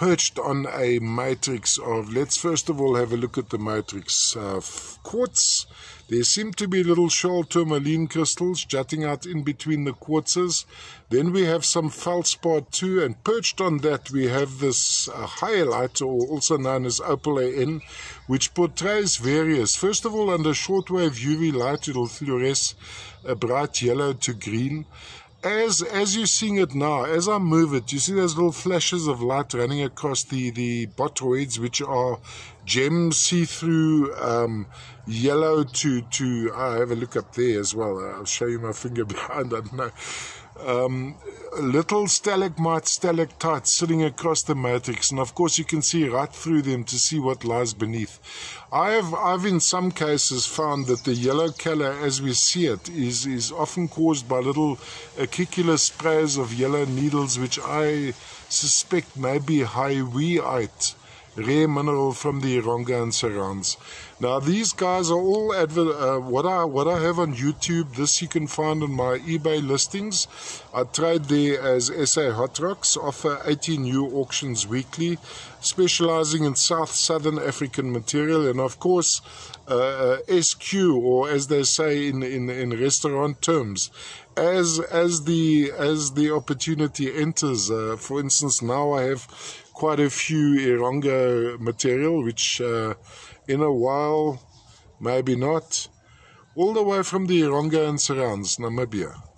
perched on a matrix of, let's first of all have a look at the matrix uh, quartz. There seem to be little schorl tourmaline crystals jutting out in between the quartzes. Then we have some feldspar too, and perched on that we have this uh, or also known as opal AN, which portrays various. First of all, under shortwave UV light, it'll fluoresce a bright yellow to green as as you're seeing it now, as I move it, you see those little flashes of light running across the the botryoids, which are gem see-through um, yellow to to. I have a look up there as well. I'll show you my finger behind. I don't know um, little stalagmite stalactites sitting across the matrix, and of course you can see right through them to see what lies beneath. I have, I've in some cases found that the yellow color, as we see it, is is often caused by little acicular sprays of yellow needles, which I suspect may be hyoidite rare mineral from the Erongo and surrounds. Now these guys are all adver- uh, what I what I have on YouTube. This you can find on my eBay listings. I trade there as SA Hot Rocks. Offer 18 new auctions weekly, specializing in South Southern African material, and of course uh, uh, SQ or as they say in in in restaurant terms. As as the as the opportunity enters, uh, for instance, now I have quite a few Erongo material, which uh, in a while, maybe not, all the way from the Erongo and surrounds, Namibia.